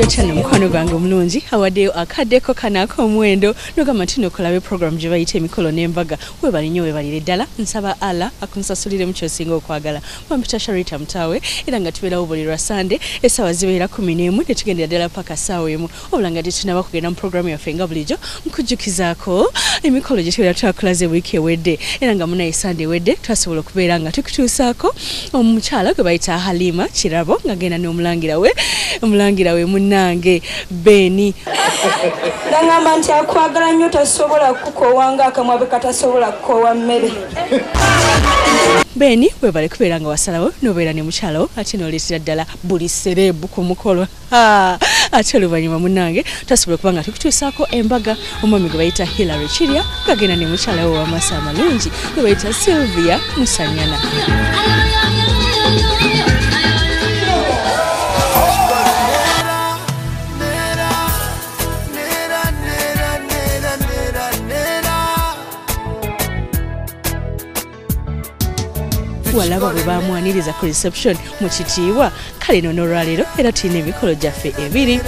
atya mukwano gwange omulungi awadde akaddeko kano ak'omuwendo nogamba nti nokolabe program gye bayita emikolo n'embaga. Webali nnyo webalire ddala nsaba ala akunsasulire mu kyosinga okwagala. Bampita sharita mutaawe era nga tubeerawo buli lwa sande essaawa zibeera kumi n'emu ne tugendera ddala paka ssaawa emu. Wabula nga tetunaba kugenda mu programu yaffe nga bulijjo nkujjukizaako emikolo gye tubeera twakulaze wiiki ewedde. Era nga munaye sande ewedde twasobola okubeera nga tukutuusaako. Omukyala gwe bayita halima kirabo ng'agenda n'omulangira we omulangira we munnange beeni nagamba nti akwagala nnyo tasobola kukoowa ngaakamwa be katasobola kukoowa mmere. Beeni webale kubeera nga wasalawo nobeera ne mukyalawo ate noleetera ddala buli sereebu ku mukolo ate oluvannyuma munnange tasobola okuba nga tukutuusaako embaga. Omwami gwe bayita hillary kirya ng'agenda ne mukyalawo w'amaaso amalungi gwe bayita sylvia musanyana walaba bwe bamwaniriza ku reception mu kitiibwa. Kale no n'olwaleero era tulina emikolo gyaffe ebiri.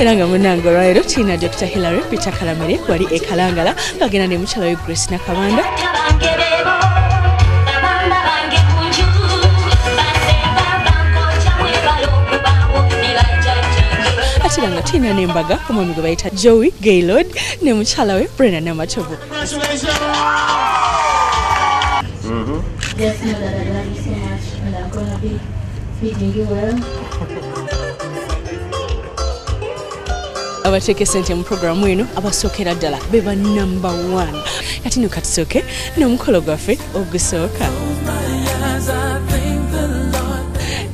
Era nga munange olwaleero tulina dr. Hillary peter kalamere wali ekalangala ng'agenda ne mukyala we grace nakabanda era nga tulina n'embaga omwami gwe bayita joey gaylord ne mukyala we brenda namatovu. Just know that I love you so much and I'm gonna be feeding you well. abateeka esente mu programu eno abasookera ddala be ba number one. Kati no katusooke n'omukolo gwaffe ogusooka.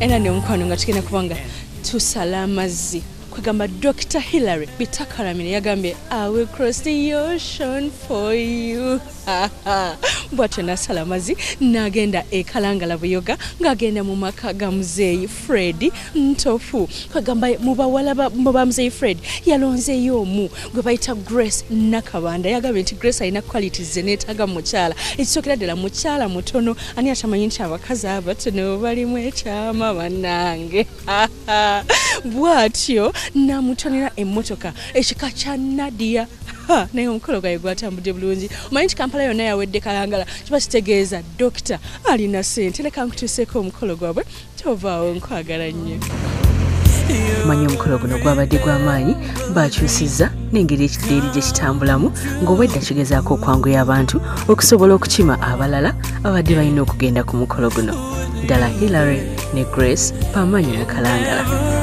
Era n'omukwano nga tugenda kuba nga tusala amazzi kwegamba dr. Hillary bitakalamire yagambye i will cross the ocean for you. Bwatyo nasala amazzi n'agenda ekalangala buyoga ng'agenda mu maka ga muzeeyi fred ntofu. Kwegamba mu bawala ba- mu ba muzeeyi fred yalonzeeyo omu gwe bayita grace nakabanda. Yagambye nti grace alina qualities ze neetaaga mu mukyala. Ekisookera ddala mukyala mutono ani atamanyi nti abakazi abatono balimu ekyama bannange bw'atyo namutonera emmotoka ekika kya nadia. Ha, naye omukolo gwaye gwatambudde bulungi. Omanyi nti kampala yonna yawedde kalangala kiba kitegeeza dokita alina sente leka nkutuuseeko omukolo gwabwe tovaawo nkwagala nnyo manyi omukolo guno gwabadde gw'amaanyi bakyusizza n'engeri ekideeri gye kitambulamu ng'obwedda kigezaako okwanguya abantu okusobola okukima abalala abadde balina okugenda ku mukolo guno ddala hillary ne grace pamanyi nakalangala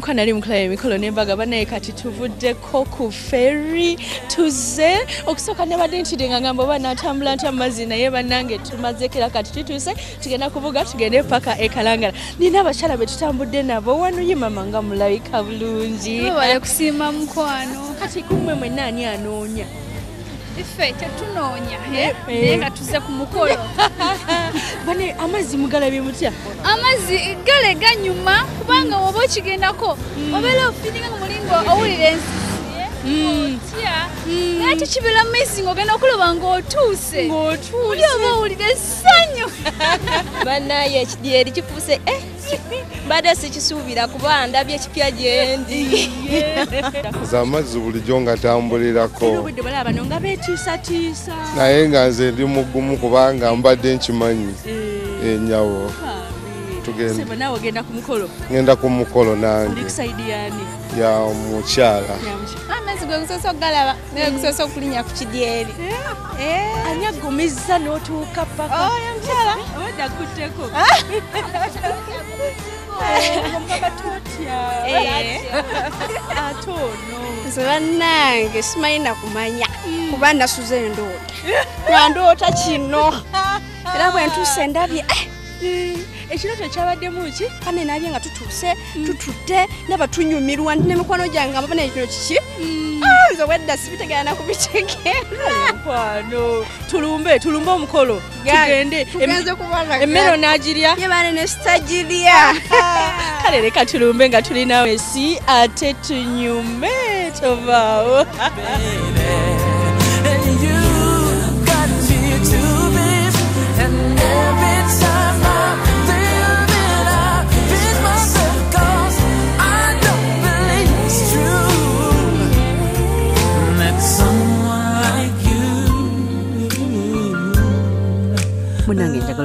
mukwana ali mukulaba emikolo n'embaga banaye kati tuvuddeko ku ferry tuze. Okusooka nabadde ntidde nga ngamba oba natambula ntya mumazzi naye bannange tumazekera kati tutuuse tugenda kuvuga tugende paka ekalangala nina abakyala be tutambudde nabo wanuye mama nga mulabika bulungi. Webale kusiima mukwano. Kati kumwe mwenna ani anoonya iffe tetunoonya eh? Eh. naye nga tuze ku mukolo bane amazzi mugalabye mutya? Amazzi gale ganyuma kubanga woba okigendako obeera ofiiringa nga mulingo owulira ensisi otya? Naye tekibeera maizi ng'ogenda okuloba ng'otuuse. Oli oba owulira essanyu. Bannaye ekidyeri kifuuse eh, mbadde sikisuubira kuba ndabye ekipya gyendi z'amazzi bulijjo nga tambulirako. Naye nga nze ndi mugumu kubanga mbadde nkimanyi. Enyawo. Ku mukolo? Ngenda ku mukolo nange. Ya mukyala. Amazzi gwe gusoose okugalaba. Naye gusoose okulinya ku kidyeri. Ani agumizza n'otuuka paka oyo mukyala. Obadde akutteko nze bannange simanyi nakumanya kuba nasuza endoota nandoota kino era bwe ntuuse ndabye eh, ekirooto ekyabaddemu ki? Kane nabye nga tutuuse tutudde nabatunyumirwa nti nemikwano gyange nga mbabona ekino kiki? Ah, nze wedda sibitegera nakubitegeera nkwano tulumbe tulumbe omukolo. Tugende. emmere onaagirya yebane ne sitagirya. Kale leka tulumbe nga tulina esi ate tunyume tovaawo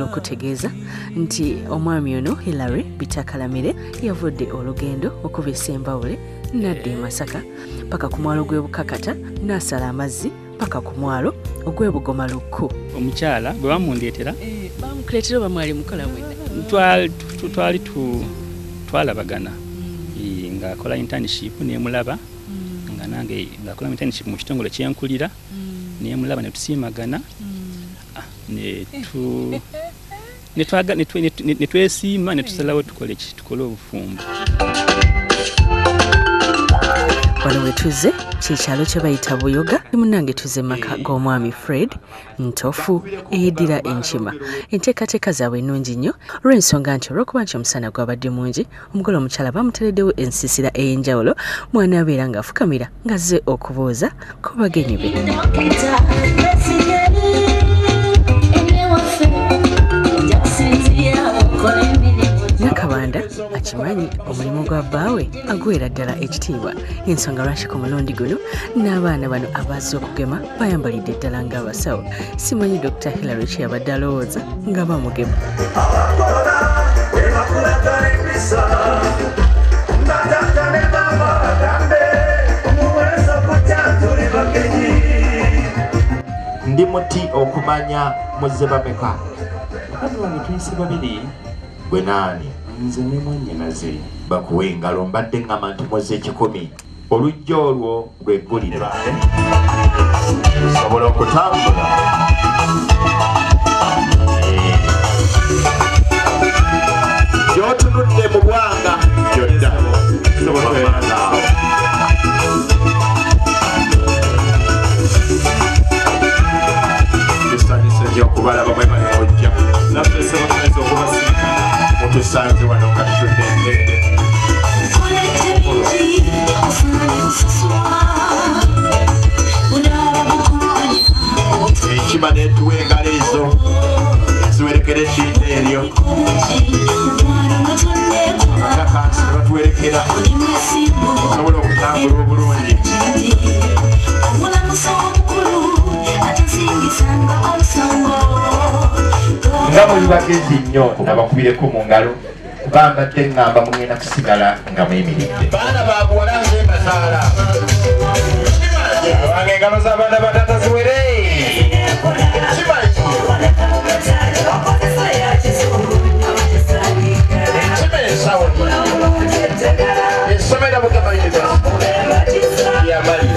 okutegeeza nti omwami ono hilary bitakalamire yavudde olugendo okuva esembawule nadda e masaka paka ku mwalo gw'e bukakata n'asala amazzi paka ku mwalo ogw'ebugoma lukku omukyala bwe bamundeetera bamukuleetera oba mwali mukola mwena twali tu- twali tu- twalabagana. Eh, ng'akola internship nemulaba nga nange ng'akola internship mu kitongole kyenkulira nemulaba netusiimagana Ah, ne tu- ne twaga- ne ne tu- ne- twesiima ne tusalawo tukole tukole obufumbo. Wano we tuzze kyekyalo kye bayita buyoga munange tuzze maka g'omwami fred ntofu eyeddira enkima. Enteekateeka zaabwe ennungi nnyo olw'ensonga nti olw'okuba nti omusana gwabadde mungi omugole omukyala bamutereddewo ensiisira ey'enjawulo mwana abeera ng'afukamira ng'azze okubuuza ku bagenyi be akimanyi omulimu gwa bbaawe agwera ddala ekitiibwa. Ensonga lwaki ku mulundi guno? N'abaana bano abazze okugema bayambalidde ddala ng'abasawo. Simanyi dr hillary kye yabadde alowooza nga bamugema. Ndi muti okumanya muzze bameka bange tuyise babiri. Gwe naani nze ne mwannyinaze bakuwa engalo mbadde ŋŋamba nti muzze ekikumi. Olujja olwo lweggulire osobola okutambula mutusanze wano nga tutudde enkima netuwa engalo ezo eziwerekera ekintu eryo abatakansi ne batuwerekera muli bagezi nnyo nabakubireko mu ngalo bambadde ŋŋamba mugenda kusigala nga muyimiridde baana babuwala nze mbazaala abange engalo z'abaana batata ziwere. Kimanyi ekima ensawo essomera mukama yamali